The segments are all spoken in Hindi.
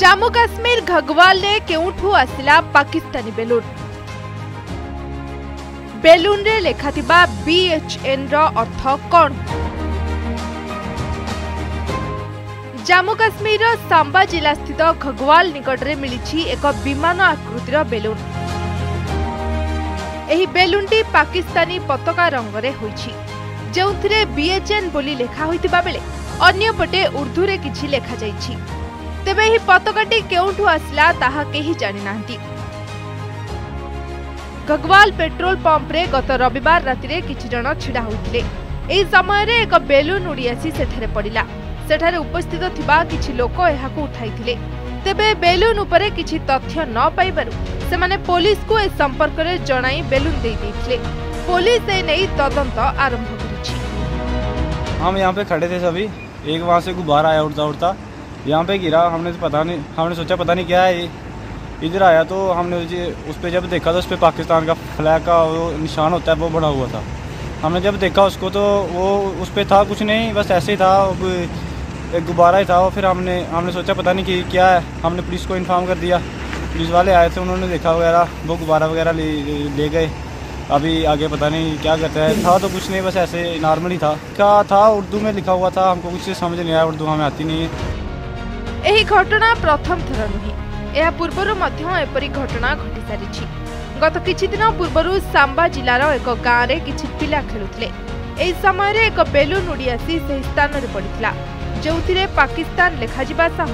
ଜାମ୍ମୁ କାଶ୍ମୀର ଘଗୱାଲରେ କେଉଁଠୁ ଆସିଲା ପାକିସ୍ତାନୀ ବେଲୁନ୍ ବେଲୁନ୍ରେ ଲେଖାଥିବା ବିଏଚ୍ଏନ୍ର ଅର୍ଥ କ'ଣ ଜାମ୍ମୁ କାଶ୍ମୀରର ସାମ୍ବା ଜିଲ୍ଲାସ୍ଥିତ ଘଗୱାଲ ନିକଟରେ ମିଳିଛି ଏକ ବିମାନ ଆକୃତିର ବେଲୁନ୍ ଏହି ବେଲୁନ୍ଟି ପାକିସ୍ତାନୀ ପତାକା ରଙ୍ଗରେ ହୋଇଛି ଯେଉଁଥିରେ ବିଏଚ୍ଏନ୍ ବୋଲି ଲେଖା ହୋଇଥିବା ବେଳେ ଅନ୍ୟପଟେ ଉର୍ଦ୍ଦୁରେ କିଛି ଲେଖାଯାଇଛି तेब यह पताकाटी केउठू आसला ताहा गगवाल पेट्रोल पंप गत रविवार राति रे किछ जण छिडा होतले समय एक बेलून उडी आसी सेठरे पडिला सेठरे उपस्थित थिबा किछ लोक एहा को उठाइतिले तेबे बेलून उपरे तथ्य न पाइबरु पुलिस को ए संपर्क रे जणाई बेलून दे पुलिस ए नै तदंत आरंभ कर हम यहां पे खड़े थे सभी एक वहां से गुब्बारा आया उड़ता उड़ता यहाँ पे गिरा हमने तो पता नहीं हमने सोचा पता नहीं क्या है ये इधर आया तो हमने उस पर जब देखा तो उस पर पाकिस्तान का फ्लैग का वो निशान होता है वो बना हुआ था हमने जब देखा उसको तो वो उस पर था कुछ नहीं बस ऐसे ही था एक गुब्बारा ही था और फिर हमने हमने सोचा पता नहीं कि क्या है हमने पुलिस को इन्फॉर्म कर दिया पुलिस वाले आए थे उन्होंने देखा वगैरह वो गुब्बारा वगैरह ले ले गए अभी आगे पता नहीं क्या करता है था तो कुछ नहीं बस ऐसे नॉर्मल ही था क्या था उर्दू में लिखा हुआ था हमको कुछ समझ नहीं आया उर्दू हमें आती नहीं है ଏହି ଘଟଣା ପ୍ରଥମ ଥର ନୁହେଁ ଏହା ପୂର୍ବରୁ ମଧ୍ୟ ଏପରି ଘଟଣା ଘଟିସାରିଛି ଗତ କିଛି ଦିନ ପୂର୍ବରୁ ସାମ୍ବା ଜିଲ୍ଲାର ଏକ ଗାଁରେ କିଛି ପିଲା ଖେଳୁଥିଲେ ଏହି ସମୟରେ ଏକ ବେଲୁନ୍ ଉଡ଼ି ଆସି ସେହି ସ୍ଥାନରେ ପଡ଼ିଥିଲା ଯେଉଁଥିରେ ପାକିସ୍ତାନ ଲେଖାଯିବା ସହ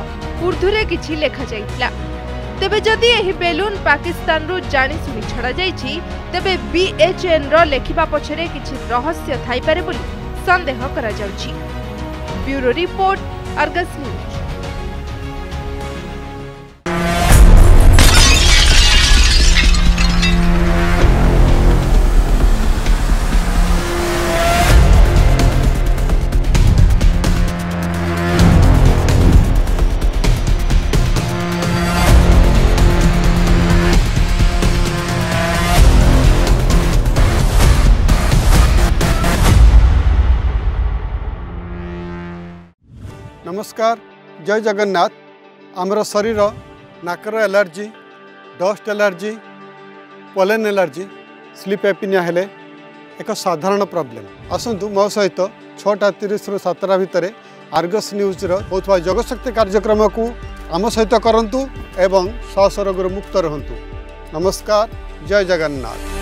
ଉର୍ଦ୍ଦୁରେ କିଛି ଲେଖାଯାଇଥିଲା ତେବେ ଯଦି ଏହି ବେଲୁନ୍ ପାକିସ୍ତାନରୁ ଜାଣିଶୁଣି ଛଡ଼ାଯାଇଛି ତେବେ ବିଏଚ୍ଏନ୍ର ଲେଖିବା ପଛରେ କିଛି ରହସ୍ୟ ଥାଇପାରେ ବୋଲି ସନ୍ଦେହ କରାଯାଉଛି ବ୍ୟୁରୋ ରିପୋର୍ଟ ଅର୍ଗସ୍ ନ୍ୟୁଜ୍ नमस्कार जय जगन्नाथ आमर शरीर नाक allergy dust allergy pollen allergy sleep apnea हेले एक साधारण प्रॉब्लम आसतु मो सहित छटा तीस रु सतटा भितर आर्गस न्यूज्र हो जगशक्ति कार्यक्रम को आम सहित करूँ एवं सहस रोग मुक्त रुंतु नमस्कार जय जगन्नाथ